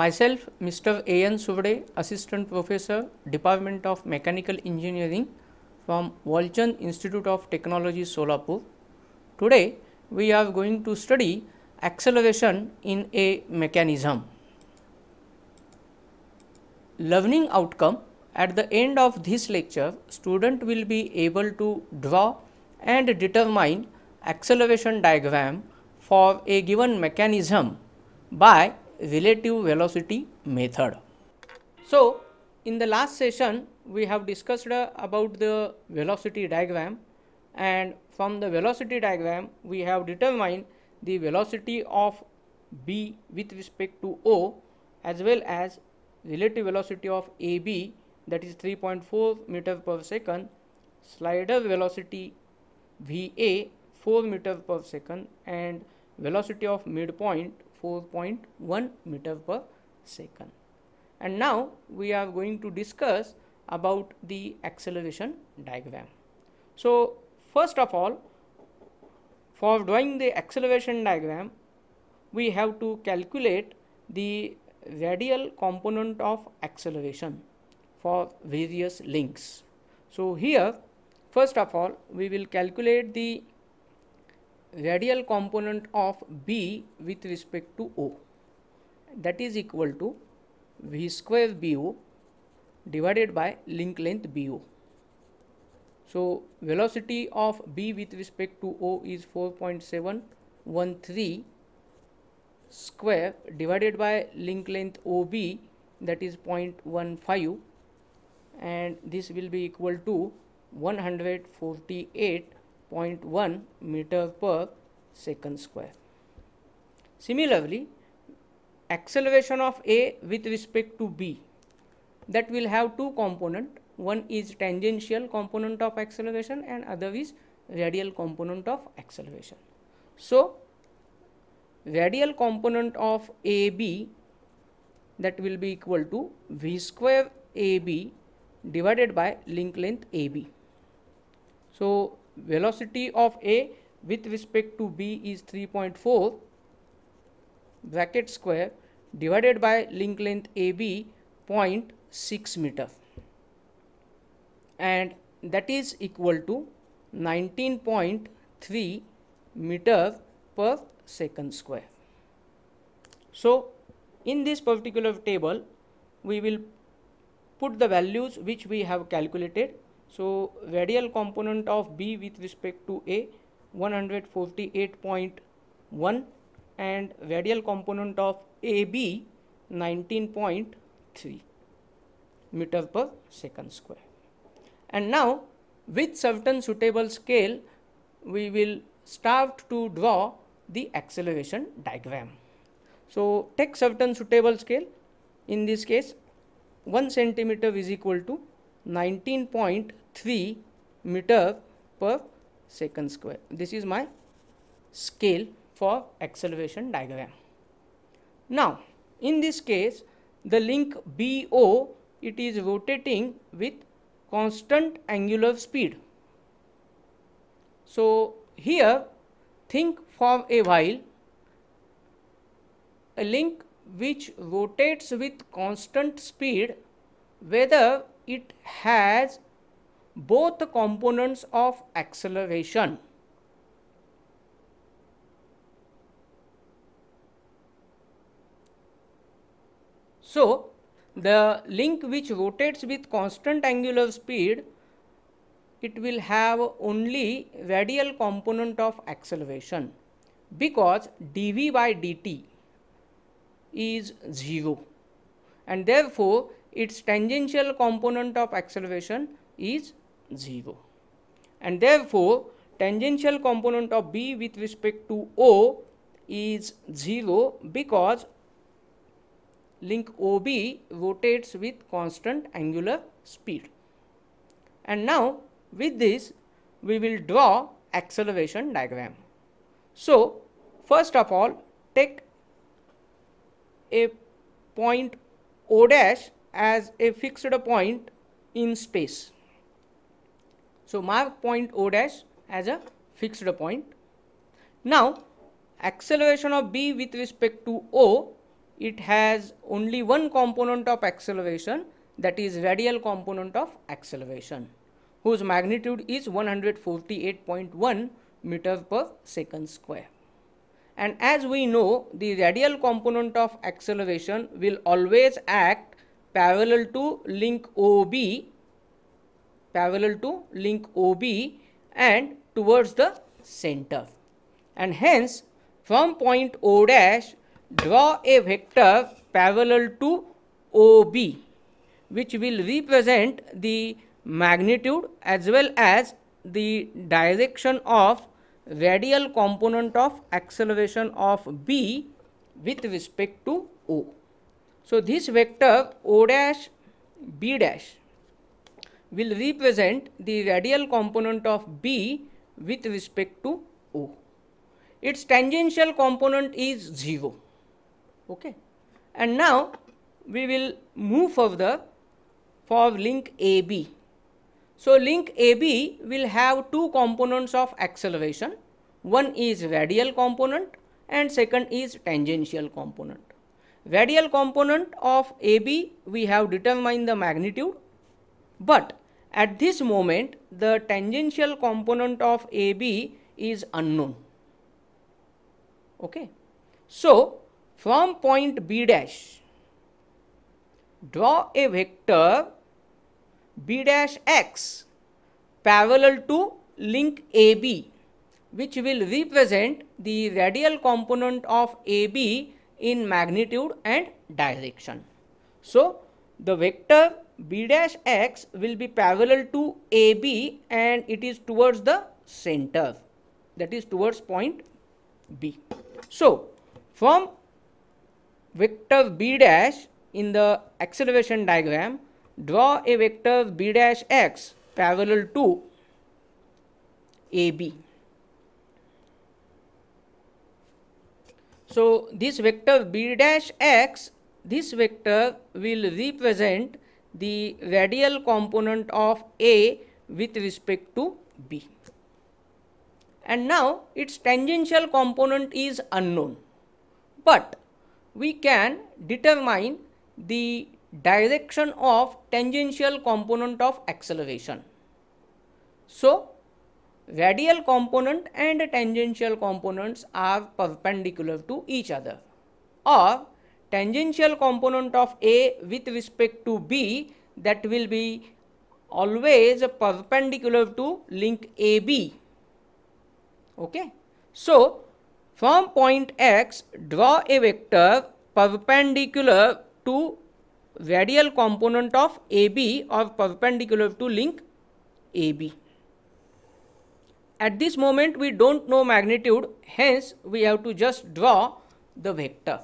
Myself, Mr. A.N. Suvade, Assistant Professor, Department of Mechanical Engineering from Walchand Institute of Technology, Solapur. Today, we are going to study acceleration in a mechanism. Learning outcome at the end of this lecture, student will be able to draw and determine acceleration diagram for a given mechanism by relative velocity method. So, in the last session we have discussed uh, about the velocity diagram and from the velocity diagram we have determined the velocity of b with respect to o as well as relative velocity of ab that is 3.4 meter per second slider velocity va 4 meter per second and velocity of midpoint 4.1 meter per second. And now we are going to discuss about the acceleration diagram. So first of all for drawing the acceleration diagram we have to calculate the radial component of acceleration for various links. So here first of all we will calculate the radial component of B with respect to O that is equal to V square BO divided by link length BO. So, velocity of B with respect to O is 4.713 square divided by link length OB that is 0.15 and this will be equal to 148 0.1 meter per second square. Similarly, acceleration of A with respect to B that will have two component one is tangential component of acceleration and other is radial component of acceleration. So, radial component of AB that will be equal to V square AB divided by link length AB. So, velocity of A with respect to B is 3.4 bracket square divided by link length AB 0.6 meter and that is equal to 19.3 meter per second square. So, in this particular table we will put the values which we have calculated so, radial component of B with respect to A 148.1 and radial component of AB 19.3 meter per second square. And now with certain suitable scale we will start to draw the acceleration diagram. So, take certain suitable scale in this case 1 centimeter is equal to 19.3 meter per second square. This is my scale for acceleration diagram. Now, in this case, the link BO it is rotating with constant angular speed. So, here think for a while a link which rotates with constant speed whether it has both the components of acceleration. So, the link which rotates with constant angular speed it will have only radial component of acceleration because dv by dt is 0 and therefore its tangential component of acceleration is 0 and therefore tangential component of B with respect to O is 0 because link OB rotates with constant angular speed. And now with this we will draw acceleration diagram. So first of all take a point O dash as a fixed point in space. So, mark point O dash as a fixed point. Now, acceleration of B with respect to O it has only one component of acceleration that is radial component of acceleration whose magnitude is 148.1 meter per second square. And as we know the radial component of acceleration will always act parallel to link OB parallel to link OB and towards the center. And hence from point O dash draw a vector parallel to OB which will represent the magnitude as well as the direction of radial component of acceleration of B with respect to O. So, this vector O dash B dash will represent the radial component of B with respect to O. Its tangential component is 0. Okay. And now we will move further for link AB. So, link AB will have two components of acceleration. One is radial component and second is tangential component. Radial component of AB we have determined the magnitude, but at this moment the tangential component of AB is unknown. Okay. So, from point B dash draw a vector b dash x parallel to link AB which will represent the radial component of AB in magnitude and direction. So, the vector b dash x will be parallel to AB and it is towards the center that is towards point B. So, from vector b dash in the acceleration diagram draw a vector b dash x parallel to AB. So, this vector b dash x, this vector will represent the radial component of A with respect to B. And now its tangential component is unknown, but we can determine the direction of tangential component of acceleration. So, radial component and tangential components are perpendicular to each other or tangential component of A with respect to B that will be always perpendicular to link AB. Okay. So, from point X draw a vector perpendicular to radial component of AB or perpendicular to link AB. At this moment we do not know magnitude hence we have to just draw the vector.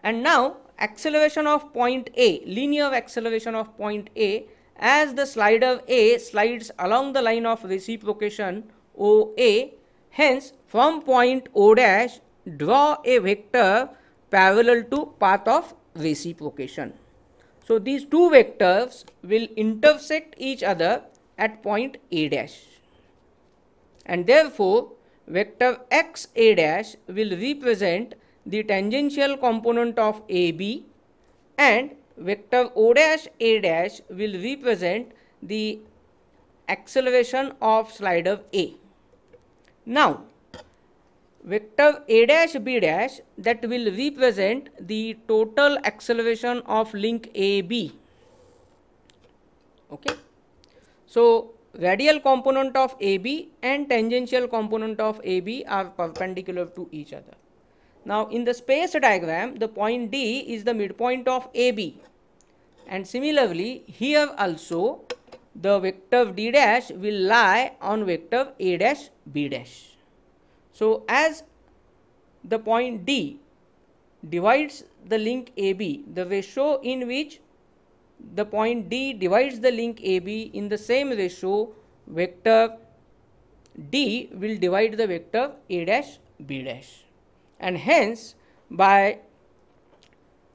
And now acceleration of point A, linear acceleration of point A as the slider A slides along the line of reciprocation OA hence from point O dash draw a vector parallel to path of reciprocation. So, these two vectors will intersect each other at point A dash and therefore, vector x A dash will represent the tangential component of AB and vector O dash A dash will represent the acceleration of slider A. Now, vector a dash b dash that will represent the total acceleration of link AB. Okay. So, radial component of AB and tangential component of AB are perpendicular to each other. Now, in the space diagram, the point D is the midpoint of AB and similarly here also the vector D dash will lie on vector A dash B dash. So, as the point D divides the link AB, the ratio in which the point D divides the link AB in the same ratio vector D will divide the vector A dash B dash and hence by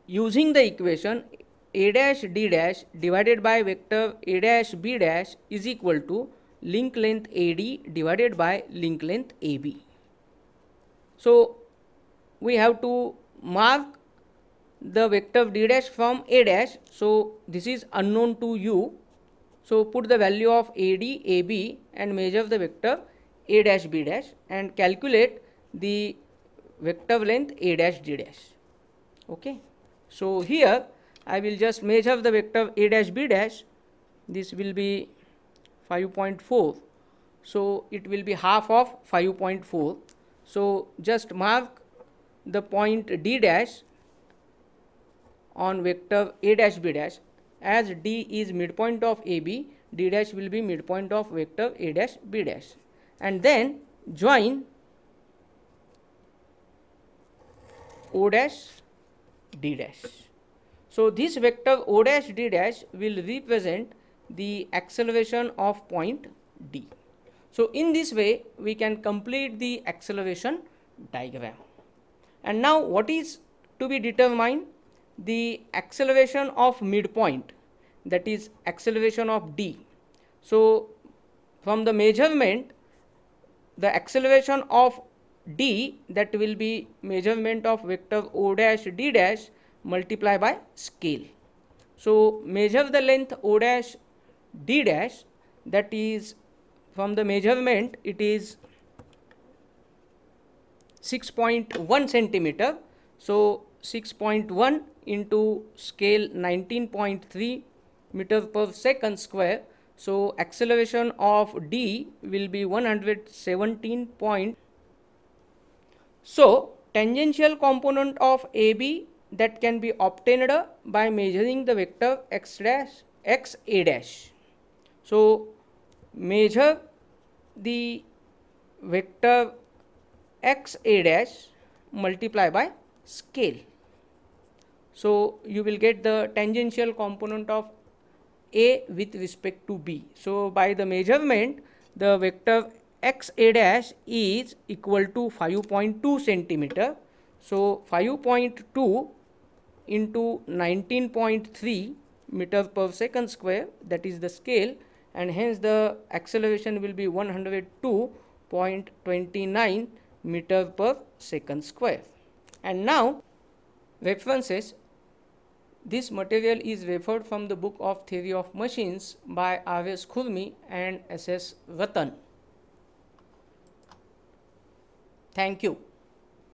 using the equation A dash D dash divided by vector A dash B dash is equal to link length AD divided by link length AB. So, we have to mark the vector d dash from a dash. So, this is unknown to you. So, put the value of AD, AB and measure the vector a dash b dash and calculate the vector length a dash d dash. Okay. So, here I will just measure the vector a dash b dash this will be 5.4. So, it will be half of 5.4. So, just mark the point d dash on vector a dash b dash as d is midpoint of ab d dash will be midpoint of vector a dash b dash and then join o dash d dash. So, this vector o dash d dash will represent the acceleration of point d. So, in this way we can complete the acceleration diagram. And now what is to be determined? The acceleration of midpoint that is acceleration of d. So, from the measurement the acceleration of d that will be measurement of vector o dash d dash multiply by scale. So, measure the length o dash d dash that is from the measurement it is 6.1 centimeter. So, 6.1 into scale 19.3 meter per second square. So, acceleration of d will be 117 point. So, tangential component of AB that can be obtained by measuring the vector x dash x a dash. So, measure the vector x a dash multiply by scale. So, you will get the tangential component of a with respect to b. So, by the measurement the vector x a dash is equal to 5.2 centimeter. So, 5.2 into 19.3 meter per second square that is the scale and hence the acceleration will be 102.29 meter per second square. And now references this material is referred from the book of theory of machines by R.S. Khurmi and S.S. Rattan. Thank you.